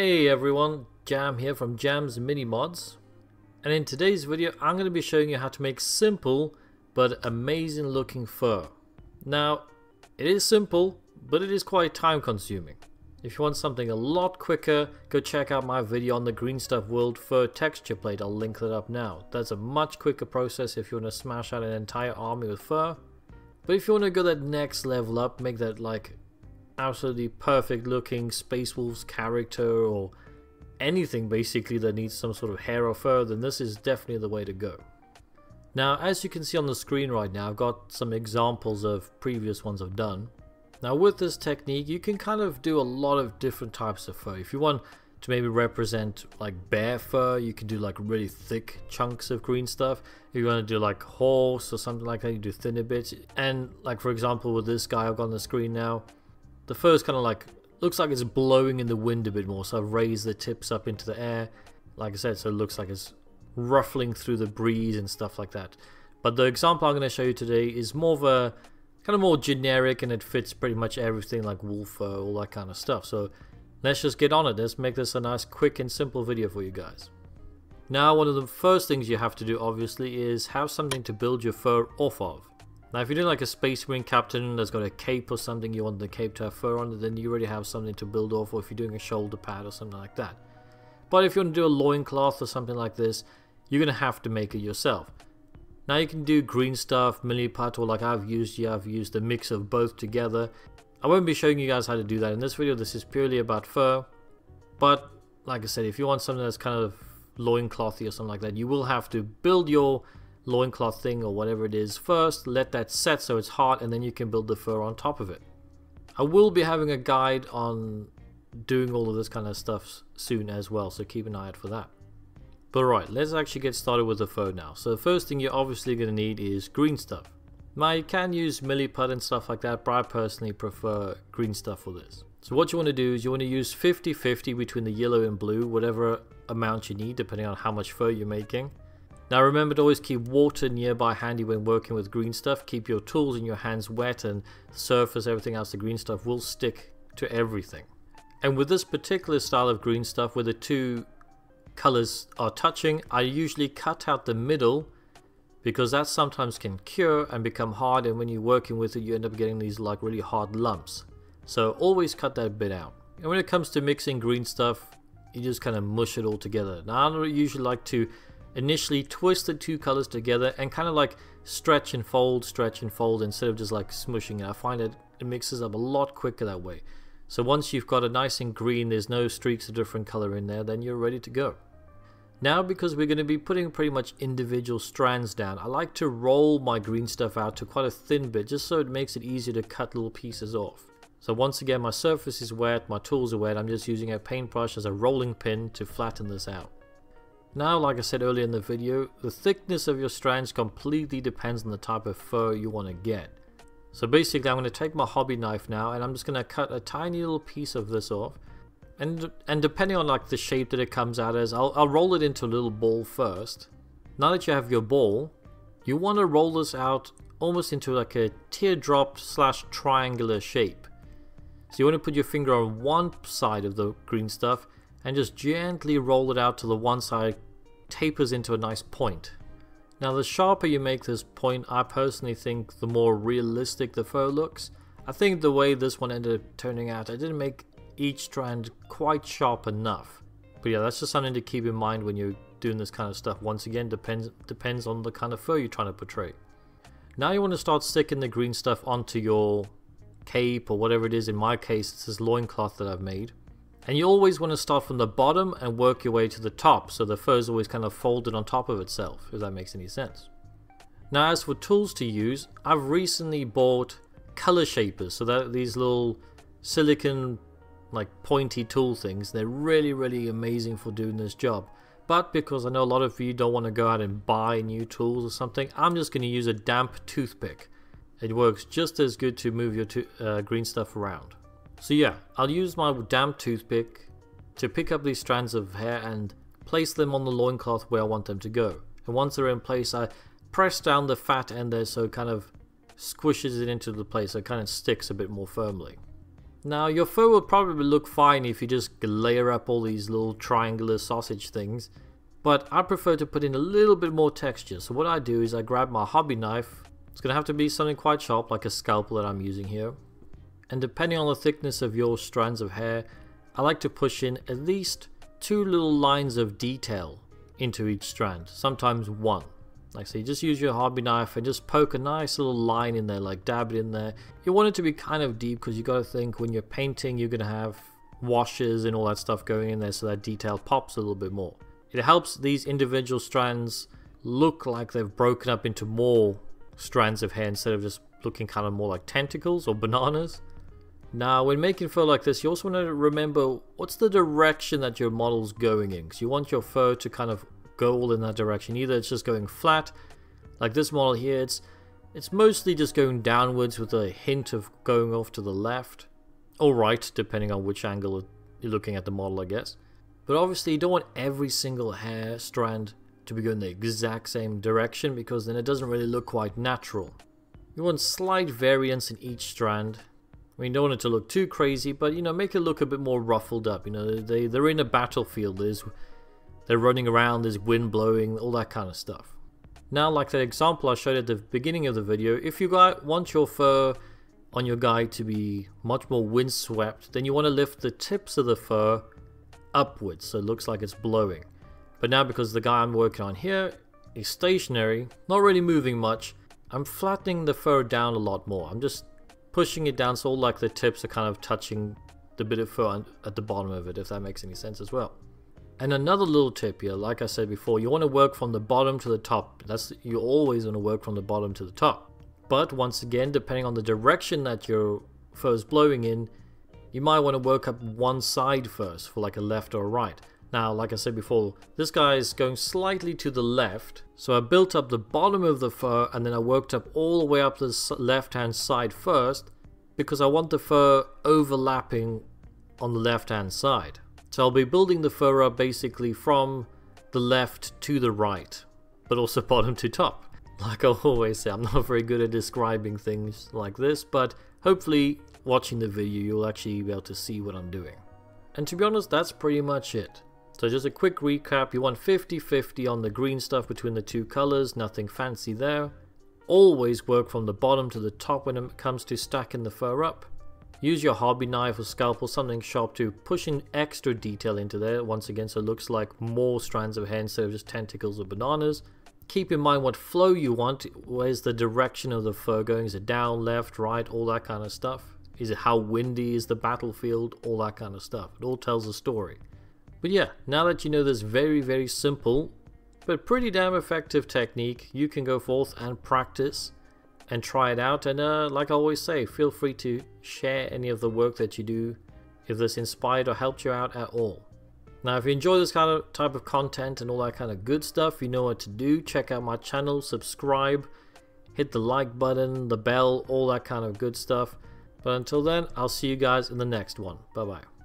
Hey everyone, Jam here from Jam's Mini Mods. And in today's video I'm going to be showing you how to make simple but amazing looking fur. Now it is simple but it is quite time consuming. If you want something a lot quicker, go check out my video on the Green Stuff World Fur texture plate, I'll link that up now. That's a much quicker process if you want to smash out an entire army with fur. But if you want to go that next level up, make that like absolutely perfect looking Space Wolves character or anything basically that needs some sort of hair or fur, then this is definitely the way to go. Now, as you can see on the screen right now, I've got some examples of previous ones I've done. Now, with this technique, you can kind of do a lot of different types of fur. If you want to maybe represent like bear fur, you can do like really thick chunks of green stuff. If you want to do like horse or something like that, you do thinner bits. And like for example, with this guy I've got on the screen now, the fur is kind of like, looks like it's blowing in the wind a bit more. So I've raised the tips up into the air. Like I said, so it looks like it's ruffling through the breeze and stuff like that. But the example I'm going to show you today is more of a kind of more generic and it fits pretty much everything like wolf fur, all that kind of stuff. So let's just get on it. Let's make this a nice quick and simple video for you guys. Now one of the first things you have to do obviously is have something to build your fur off of. Now if you're doing like a space marine captain that's got a cape or something, you want the cape to have fur on it, then you already have something to build off or if you're doing a shoulder pad or something like that. But if you want to do a loincloth or something like this, you're going to have to make it yourself. Now you can do green stuff, milliput, or like I've used here, I've used a mix of both together. I won't be showing you guys how to do that in this video, this is purely about fur. But like I said, if you want something that's kind of loinclothy or something like that, you will have to build your loincloth thing or whatever it is first, let that set so it's hot, and then you can build the fur on top of it. I will be having a guide on doing all of this kind of stuff soon as well, so keep an eye out for that. But right, let's actually get started with the fur now. So the first thing you're obviously going to need is green stuff. Now you can use milliput and stuff like that, but I personally prefer green stuff for this. So what you want to do is you want to use 50-50 between the yellow and blue, whatever amount you need depending on how much fur you're making. Now remember to always keep water nearby handy when working with green stuff. Keep your tools and your hands wet and surface, everything else, the green stuff will stick to everything. And with this particular style of green stuff where the two colors are touching, I usually cut out the middle because that sometimes can cure and become hard and when you're working with it you end up getting these like really hard lumps. So always cut that bit out. And when it comes to mixing green stuff, you just kind of mush it all together. Now I don't usually like to initially twist the two colors together and kind of like stretch and fold, stretch and fold instead of just like smushing it. I find that it mixes up a lot quicker that way. So once you've got it nice and green, there's no streaks of different color in there, then you're ready to go. Now because we're going to be putting pretty much individual strands down, I like to roll my green stuff out to quite a thin bit just so it makes it easier to cut little pieces off. So once again my surface is wet, my tools are wet, I'm just using a paintbrush as a rolling pin to flatten this out. Now, like I said earlier in the video, the thickness of your strands completely depends on the type of fur you want to get. So basically I'm going to take my hobby knife now and I'm just going to cut a tiny little piece of this off. And, and depending on like the shape that it comes out as, I'll, I'll roll it into a little ball first. Now that you have your ball, you want to roll this out almost into like a teardrop slash triangular shape. So you want to put your finger on one side of the green stuff and just gently roll it out to the one side tapers into a nice point. Now the sharper you make this point, I personally think the more realistic the fur looks. I think the way this one ended up turning out, I didn't make each strand quite sharp enough. But yeah, that's just something to keep in mind when you're doing this kind of stuff. Once again, depends depends on the kind of fur you're trying to portray. Now you want to start sticking the green stuff onto your cape or whatever it is. In my case, it's this loincloth that I've made. And you always want to start from the bottom and work your way to the top, so the fur is always kind of folded on top of itself, if that makes any sense. Now as for tools to use, I've recently bought color shapers, so that these little silicon like pointy tool things, they're really really amazing for doing this job. But because I know a lot of you don't want to go out and buy new tools or something, I'm just going to use a damp toothpick. It works just as good to move your uh, green stuff around. So yeah, I'll use my damp toothpick to pick up these strands of hair and place them on the loincloth where I want them to go. And once they're in place, I press down the fat end there so it kind of squishes it into the place so it kind of sticks a bit more firmly. Now your fur will probably look fine if you just layer up all these little triangular sausage things, but I prefer to put in a little bit more texture. So what I do is I grab my hobby knife, it's going to have to be something quite sharp like a scalpel that I'm using here. And depending on the thickness of your strands of hair, I like to push in at least two little lines of detail into each strand, sometimes one. Like so you just use your hobby knife and just poke a nice little line in there, like dab it in there. You want it to be kind of deep because you got to think when you're painting you're going to have washes and all that stuff going in there so that detail pops a little bit more. It helps these individual strands look like they've broken up into more strands of hair instead of just looking kind of more like tentacles or bananas. Now, when making fur like this, you also want to remember what's the direction that your model's going in. Because you want your fur to kind of go all in that direction. Either it's just going flat, like this model here, it's, it's mostly just going downwards with a hint of going off to the left. Or right, depending on which angle you're looking at the model, I guess. But obviously you don't want every single hair strand to be going the exact same direction because then it doesn't really look quite natural. You want slight variance in each strand I mean, don't want it to look too crazy, but you know, make it look a bit more ruffled up. You know, they they're in a battlefield. There's they're running around. There's wind blowing, all that kind of stuff. Now, like that example I showed at the beginning of the video, if you got, want your fur on your guy to be much more windswept, then you want to lift the tips of the fur upwards so it looks like it's blowing. But now because the guy I'm working on here is stationary, not really moving much, I'm flattening the fur down a lot more. I'm just pushing it down so all like the tips are kind of touching the bit of fur at the bottom of it if that makes any sense as well. And another little tip here, like I said before, you want to work from the bottom to the top. That's You always want to work from the bottom to the top. But once again, depending on the direction that your fur is blowing in, you might want to work up one side first for like a left or a right. Now, like I said before, this guy is going slightly to the left. So I built up the bottom of the fur and then I worked up all the way up the left hand side first because I want the fur overlapping on the left hand side. So I'll be building the fur up basically from the left to the right, but also bottom to top. Like I always say, I'm not very good at describing things like this, but hopefully watching the video you'll actually be able to see what I'm doing. And to be honest, that's pretty much it. So just a quick recap, you want 50-50 on the green stuff between the two colors, nothing fancy there. Always work from the bottom to the top when it comes to stacking the fur up. Use your hobby knife or scalpel, something sharp to push in extra detail into there once again so it looks like more strands of hair instead of just tentacles or bananas. Keep in mind what flow you want, where's the direction of the fur going, is it down, left, right, all that kind of stuff. Is it how windy is the battlefield, all that kind of stuff. It all tells a story. But yeah, now that you know this very, very simple, but pretty damn effective technique, you can go forth and practice and try it out. And uh, like I always say, feel free to share any of the work that you do if this inspired or helped you out at all. Now, if you enjoy this kind of type of content and all that kind of good stuff, you know what to do. Check out my channel, subscribe, hit the like button, the bell, all that kind of good stuff. But until then, I'll see you guys in the next one. Bye bye.